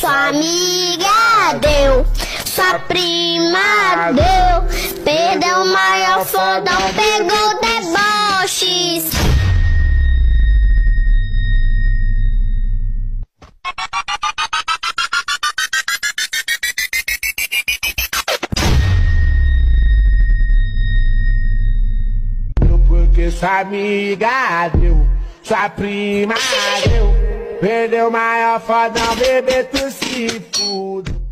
Sua amiga deu, sua prima deu, perdeu o maior fodão, pegou deboches. Porque sua amiga deu, sua prima deu, perdeu maior fodão, bebê, tu se fude.